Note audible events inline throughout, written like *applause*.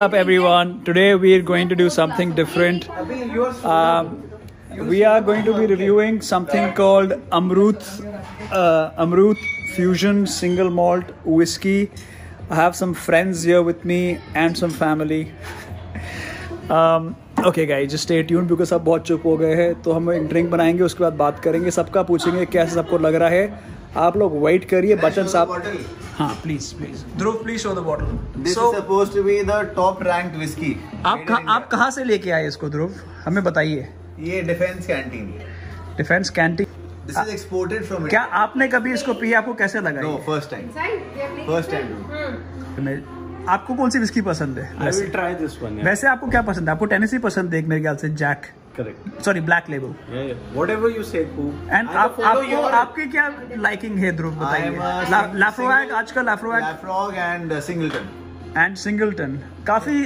up everyone today we are going to do something different um, we are going to be reviewing something called amrut uh, amrut fusion single malt whiskey i have some friends here with me and some family um, okay guy just stay tune because सब बहुत चुप हो गए हैं तो हम एक drink बनाएँगे उसके बाद बात करेंगे सबका पूछेंगे कैसे सबको लग रहा है आप लोग वेट करिए बचन साहब हाँ please please Dhruv please show the bottle This is supposed to be the top ranked whiskey. आप कहाँ आप कहाँ से लेके आए इसको ध्रुव? हमें बताइए। ये defence canteen defence canteen this is exported from क्या आपने कभी इसको पिया आपको कैसे लगा no? First time first time आपको कौन सी विस्की पसंद है? I वैसे will try this one. Yeah. वैसे आपको क्या पसंद है? आपको टेनेसी पसंद है मेरे ख्याल से jack Correct. Sorry black label. Whatever you say, Pooh. And आप आपको आपके क्या लाइकिंग है ध्रुव बताइए? लाफ्रोएग single- आजकल Laphroaig Laphroaig and Singleton and Singleton काफ़ी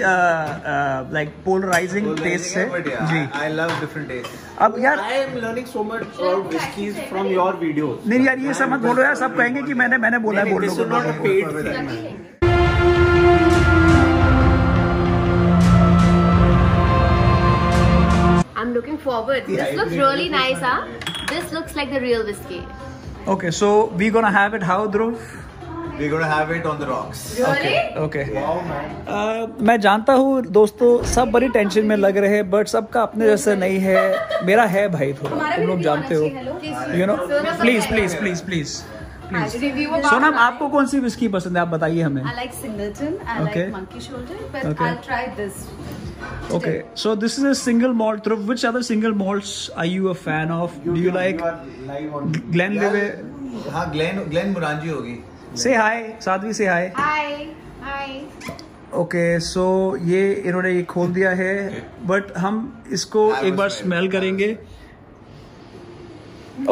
लाइक पोलराइजिंग टेस्ट है जी। आई लव डिफरेंट टेस्ट अब यार I am learning so much about whiskeys from your videos. नहीं यार ये सब मत बोलो यार सब कहेंगे कि मैंने मैंने बोला है बोल *laughs* *laughs* looking forward. Yeah, This looks really nice, huh? This looks like the real whiskey. Gonna have it on the rocks Really? Okay मैं जानता हूँ दोस्तों सब बड़ी टेंशन में लग रहे हैं बट सबका अपने जैसे नहीं है मेरा है भाई थोड़ा तुम लोग जानते हो you know please please please please Sonam आपको कौन सी विस्की पसंद है आप बताइए हमें I like Singleton. I Okay. like Monkey Shoulder, but Okay. I'll try this. Okay, so this is a single malt. Dhruv, which other single malts are you a fan of? Do you like Glenlivet? हाँ Glenn Glenn मुरांजी होगी Say hi, Sadhvi say hi. Hi. Hi. Okay, so ये इन्होंने ये खोल दिया है but हम इसको Have एक a बार smell. स्मेल करेंगे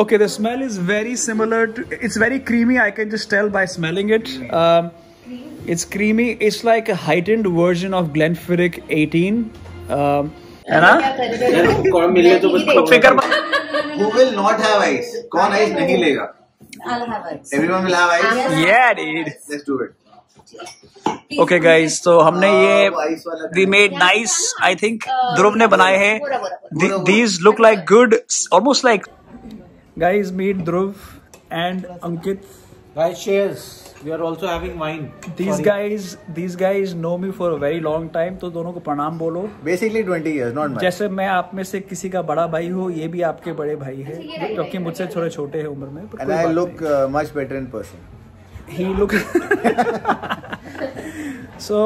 Okay, the smell is very similar to. It's very creamy. I can just tell by smelling it. Um, it's creamy. It's like a heightened version of Glenfiddich 18. Um, है ना? *laughs* कौन मिले तो तो फ़िक्र मत who will not have ice कौन ice नहीं लेगा? I'll have it. Everyone will have ice Yeah, dude. Let's do it okay guys तो हमने ये we made nice I think Dhruv ने बनाए हैं। These look like good almost like guys meet Dhruv and Ankit Guys, cheers. We are also having wine. these Sorry. guys these guys know me for a very long time तो दोनों को प्रणाम बोलो basically 20 years not much जैसे मैं आप में से किसी का बड़ा भाई हूँ ये भी आपके बड़े भाई है क्योंकि मुझसे थोड़े छोटे हैं उम्र में कोई आई बात look much better in person he look so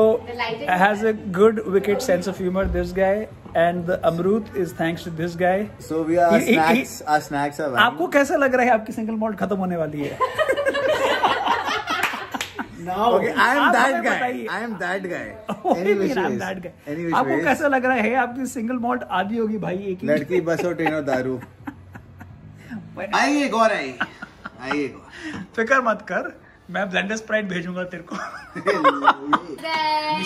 has a good wicked sense of humor this guy and the amrut is thanks to this guy so we are He- he- snacks our snacks are आपको कैसा लग रहा है आपकी single malt खत्म होने वाली है Now, Okay, I am आप that हमें guy. बताइए। I am that guy. What do आपको कैसा लग रहा है? आपकी सिंगल मॉल्ट आधी होगी भाई एक लड़की बस और ट्रेन और दारू। *laughs* आई एक और आई आई एक और। फ़िक्र मत कर। मैं ब्लेंडर स्प्राइट भेजूँगा तेरे को। Then,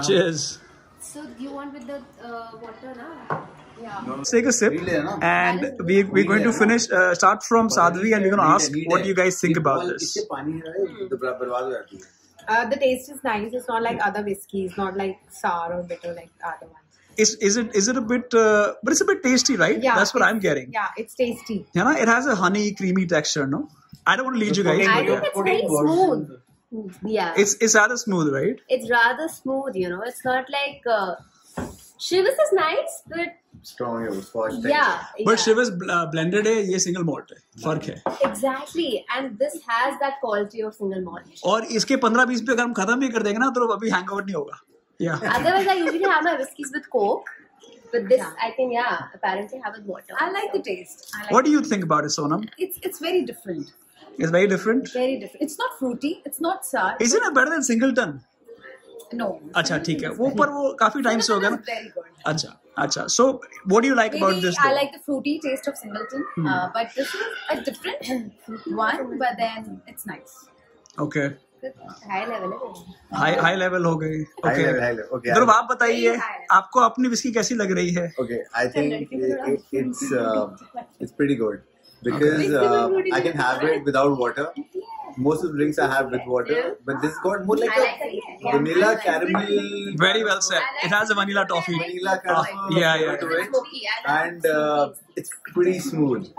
cheers. So you want with the uh, Yeah. Take a sip, and we we're going to finish. Uh, start from Sadhvi, and we're going to ask what you guys think about this. Uh, the taste is nice. It's not like other whiskeys, not like sour or bitter like other ones. Is, is it is it a bit uh, but it's a bit tasty right? Yeah that's what i'm getting yeah it's tasty. Yeah know, it has a honey creamy texture no? I don't want to lead you guys. I think it's very smooth. yeah. It's it's rather smooth right? It's rather smooth you know? It's not like uh, shivas is nice but strong है वो scotch yeah. but yeah. Shiva's uh, blended है ये single malt है फ़र्क है Exactly, and this has that quality of single malt. और इसके 15-20 पे अगर हम खत्म भी कर देंगे ना तो अभी हैंगओवर नहीं होगा या Otherwise, I usually have my whiskeys with Coke. But this, yeah. I think, yeah, apparently have with water. I like the taste. I like what do you think about it Sonam It's it's very different. it's very different Very different. It's not fruity. It's not sour. isn't it better than Singleton अच्छा ठीक है। वो पर वो काफ़ी time से हो गया अच्छा अच्छा। So what do you like about this I like the fruity taste of Singleton but this is a different one but then it's nice okay high high level हो गई। ओके ओके तो आप बताइए आपको अपनी विस्की कैसी लग रही है? Okay I think it's it's pretty good because I can have it without water most of the drinks I have with water, but this got more like I like a it. vanilla Yeah. caramel. Very well said. It has a vanilla toffee. Vanilla caramel. Yeah, yeah, to it. like And uh, it's pretty smooth.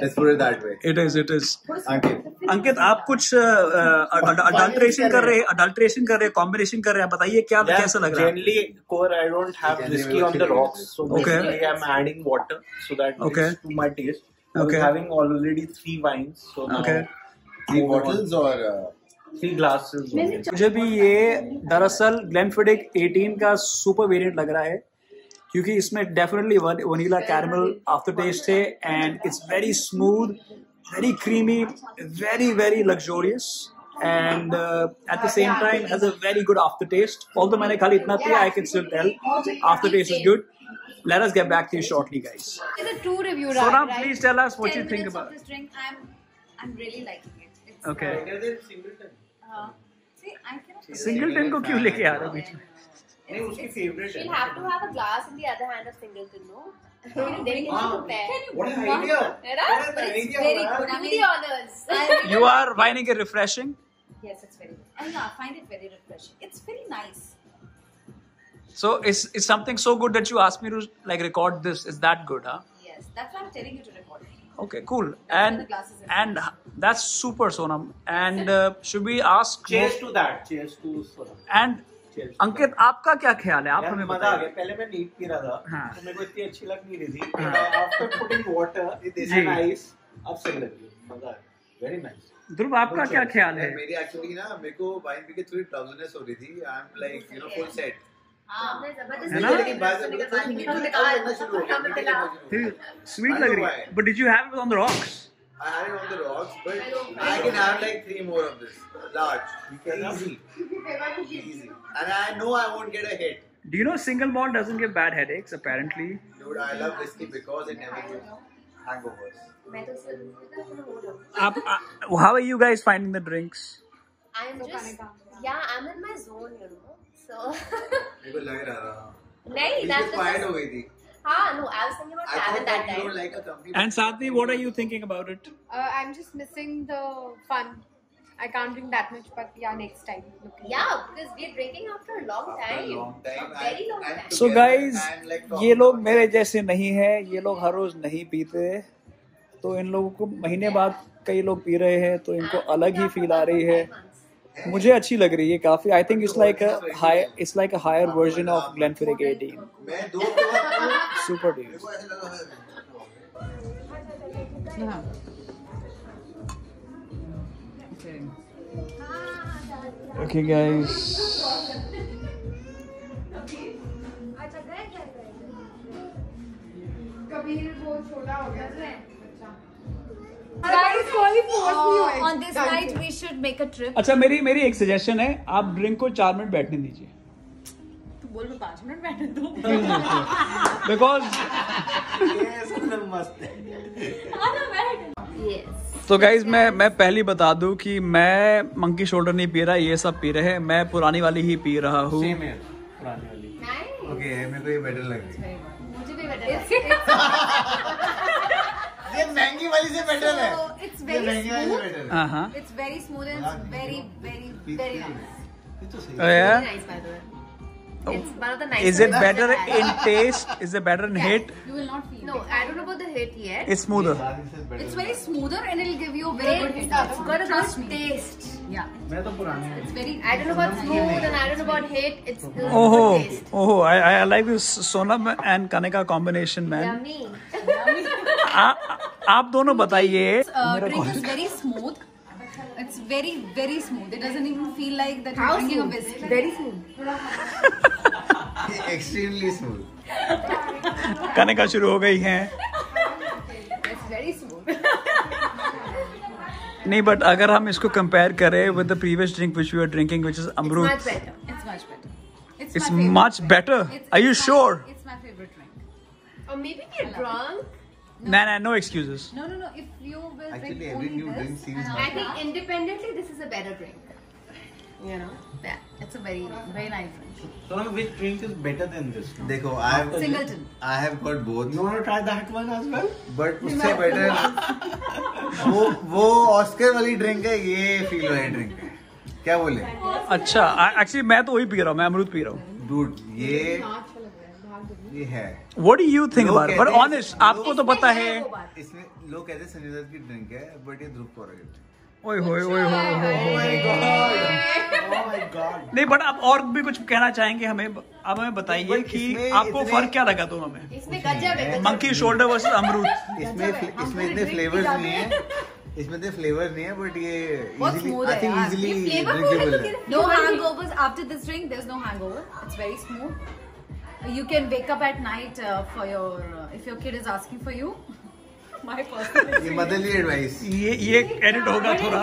Let's put it that way. It is. It is. Ankit. Ankit आप कुछ adulteration कर रहे adulteration कर रहे combination कर रहे हैं बताइए क्या Yeah, कैसा लग रहा है generally, core I don't have Generally, whiskey on the okay. rocks, so Okay. basically I'm adding water so that Okay. it's to my taste. I was Okay. having three bottles और three glasses मुझे भी ये दरअसल ग्लैमफिडिक 18 का super variant लग रहा है क्योंकि इसमें definitely vanilla caramel after test है and it's very smooth very creamy very very luxurious and at the same time has a very good aftertaste although मैंने खाली इतना I can still tell aftertaste is good Let us get back to you shortly, guys. It's a two review, right? So now, please tell us what you think about. This drink, I'm, I'm really liking. it. It's, Okay. Uh, see, I cannot. Singleton को क्यों लेके आ रहे हो बीच में? नहीं उसकी favorite She'll है. have to have a glass in the other hand of Singleton, no? then can you compare? What an idea! Right? What an idea! very man. good. I Do mean, the honors. I- *laughs* You are finding it refreshing. Yes, it's very good. And yeah, I find it very refreshing. It's very nice. So it's it's something so good that you asked me to like record this. Is that good, huh? Yes, that's why I'm telling you to record it. Okay, cool. why And the glass is in and that's super, Sonam. And uh, should we ask? Cheers more- to that. Cheers to Sona. And Cheers. अंकित आपका क्या ख्याल है? आप हमें मज़ा आ गया। पहले मैं नीट पी रहा था हाँ। तो मेरे को इतनी अच्छी लग नहीं रही थी। आफ्टर पुटिंग वाटर दिस जी। एंड आइस अब सही लग रही है मज़ा आ गया। वेरी नाइस ध्रुव आपका क्या ख्याल है? मेरी एक्चुअली ना मेरे को वाइन पी के थोड़ी ट्राउजरनेस हो रही थी। I am like you know? Full set sweet लग रही है। But did you have it on the rocks I had it on the rocks, but I can have like three more of this. Large. Easy. Easy. And I know I won't get a hit. Do you know single malt doesn't give bad headaches apparently? Dude, I love whiskey because it never gives hangovers. Uh, uh, how are you guys finding the drinks? I'm just, yeah, I'm in my zone, you know. So. नहीं, that's the. हो हाँ, no, I was thinking about I Karen that that time. like a company And Sadhvi, what are you thinking about it? Uh, I'm just missing the fun. I can't drink that much, but yeah, next time. Looking Yeah, because we're drinking after a long after time. a long time. A very long time. So guys, like ये लोग मेरे जैसे नहीं है ये लोग हर रोज नहीं पीते तो इन लोगों को महीने बाद कई लोग पी रहे हैं तो इनको अलग ही फील आ रही है मुझे अच्छी लग रही है काफ़ी। I think it's like high it's like a higher version of Glenfiddich 18 मैं दो तो सुपर डील ऐसा ओके गाइस Guys, कोई force नहीं Uh, होएगा. On this night, we should make a trip. अच्छा मेरी मेरी एक सजेशन है आप ड्रिंक को चार मिनट बैठने दीजिए। बोल मैं पाँच मिनट बैठे दो? बिकॉज़ मस्त तो गाइज़ मैं मैं पहली बता दूँ कि मैं मंकी शोल्डर नहीं पी रहा ये सब पी रहे हैं। मैं पुरानी वाली ही पी रहा हूँ। सेम है पुरानी वाली। Nice. ओके मेरे को ये बेटर लग रही है। मुझे भी लगता *laughs* ये महँगी वाली से बेटर है So it's ये very महँगी वाली से smooth. बेटर है हाँ हाँ It's very smooth and it's very, very, very nice. ये तो सही Oh, yeah? Nice, by the way. It's one of the nicest. Is it better in taste? Is it better in yeah, hit? You will not feel No, it. I don't know about the hit yet. It's smoother. It's very smoother and it'll give you a very good hit. It's got a good taste. Yeah. मैं तो पुरानी It's very. I don't know about smooth and I don't know about hit. It's good Oh, taste. oh, I, I I like this Sonam and Kanika combination, man. Yummy. आ, आप दोनों बताइए Uh, very smooth. It's very, very smooth. It doesn't even feel like that you're drinking a whiskey. Very smooth. Extremely smooth Kanika शुरू हो गई हैं It's very smooth. नहीं but अगर हम इसको कंपेयर करें with the previous drink which we are drinking which is It's अमरूद much better. It's much better. It's, It's my favorite. much better. It's- Are you it's my- sure? It's my favorite drink. Or drunk. No, no, no excuses. No, no, no. If you will Actually, drink every only new this, drink seems and I think independently this is a better drink. You know? that, it's a very, very nice drink. So now which drink is better than this? देखो I have Singleton. I have got both You want to try that one as well? but उससे better वो वो Oscar वाली drink है ये feel वाली drink है क्या बोले अच्छा एक्चुअली मैं तो वही पी रहा हूँ मैं अमरूद पी रहा हूँ डूड ये ये है What do you think लोग about it? But honest, आपको तो पता है इसमें लोग कहते हैं संजय दत्त की ड्रिंक है बट ये ध्रुव कौर ओए होए ओए होए। Oh god. नहीं बट आप और भी कुछ कहना चाहेंगे हमें आप हमें बताइए कि आपको फ़र्क क्या लगा दोनों में इसमें गजब है मंकी शोल्डर वर्सेस अमरूद इसमें इसमें इतने फ्लेवर्स नहीं है इसमें इतने फ्लेवर्स नहीं है बट ये इजीली आई थिंक इजीली ये है, ड्रिंकेबल है it. No hangovers after this drink. There's no hangover. It's very smooth. You can wake up at night uh, for your uh, if your kid is asking for you. My personal ये motherly advice ये ये edit होगा थोड़ा